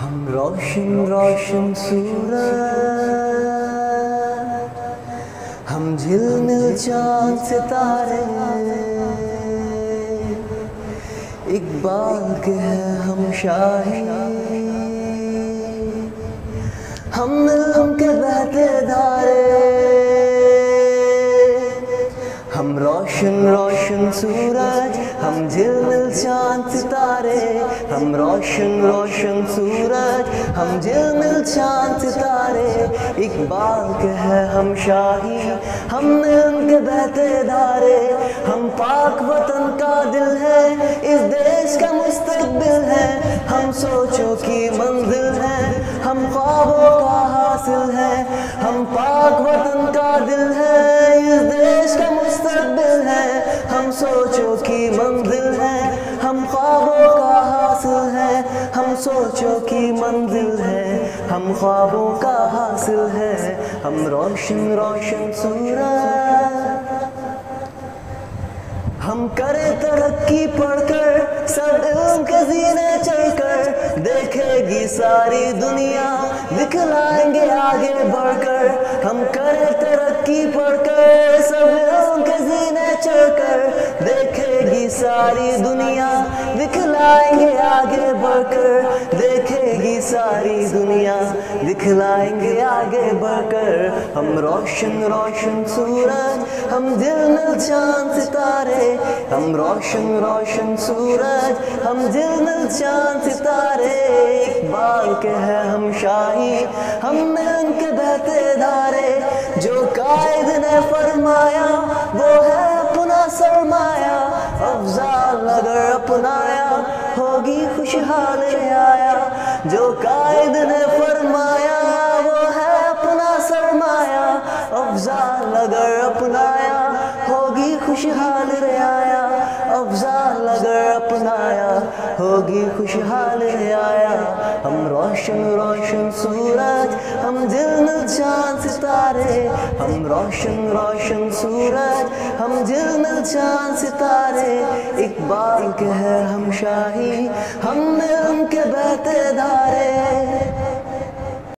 हम रोशन रोशन सूरज। हम झिलमिल चाँद सितारे। इकबाल के हैं हम शाही। हम मिल के हम रोशन रोशन सूरज, हम झिलमिल चाँद सितारे। हम रोशन रोशन सूरज, हम झिलमिल चाँद सितारे। इकबाल के हैं हम शाही हम मिल के बहते धारे। हम पाक वतन का दिल है, इस देश का मुस्तकबिल है। हम सोचों की मंजिल है, हम ख्वाबों का हासिल है। हम सोचों की मंजिल है, हम ख्वाबों का हासिल है। हम सोचों की मंजिल है, हम ख्वाबों का हासिल है। हम रोशन रोशन सूरज। हम करें तरक्की पढ़कर, सब इल्म के जीने चढ़कर देखेगी सारी दुनिया, दिखलाएँगे आगे बढ़कर। हम करें तरक्की पढ़कर चढ़कर देखेगी सारी दुनिया दिखलाएँगे आगे बढ़कर। देखेगी सारी दुनिया दिखलाएँगे आगे बढ़कर। हम रोशन रोशन सूरज, हम दिल में चाँद सितारे। हम रोशन रोशन सूरज, हम दिल में चाँद सितारे। इकबाल के हैं हम शाही, हम में उनके बहते धारे जो कायद ने फरमाया खुशहाल आया, जो कायद ने फरमाया, वो है अपना सरमाया। अफजाल अगर अपनाया, होगी खुशहाल आया। अफजाल अगर अपनाया, होगी खुशहाल आया। हम रोशन रोशन सूरज, हम दिल में चाँद सितारे हम रोशन रोशन सूरज हम में चाँद सितारे इकबाल के कह हम शाही हम में के बहते धारे